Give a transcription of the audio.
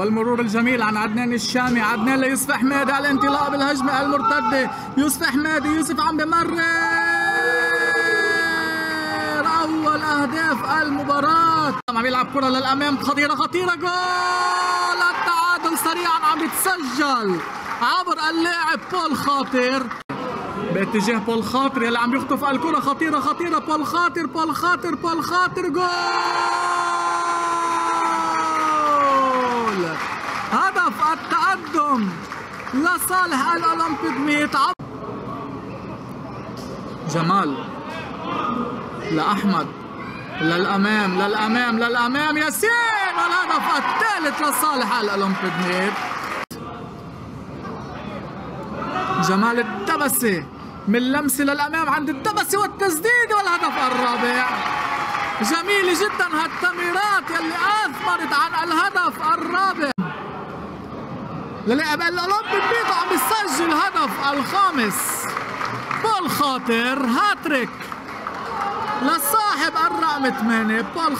والمرور الجميل عن عدنان الشامي. عدنان ليوسف حمادي الانطلاق بالهجمة المرتدة. يوسف حمادي يوسف عم بمرر. أول أهداف المباراة. عم يلعب كرة للأمام. خطيرة خطيرة. جول! التعادل سريعا عم يتسجل عبر اللاعب بول خاطر. باتجاه بول خاطر يلي عم يخطف الكرة. خطيرة خطيرة. بول خاطر بول خاطر بول خاطر. جول هدف التقدم لصالح الأولمبيك ميت. جمال. لاحمد للامام للامام للامام ياسين. والهدف الثالث. لصالح الأولمبيك ميت. جمال الدبسي. من لمسه للامام عند الدبسي والتسديد. والهدف الرابع. جميله جدا. هالتمريرات يلي آثمرت عن الهدف الرابع. للاعب الأولمبي بيتو عم يسجل هدف الخامس. بول خاطر هاتريك. لصاحب الرقم 8 بول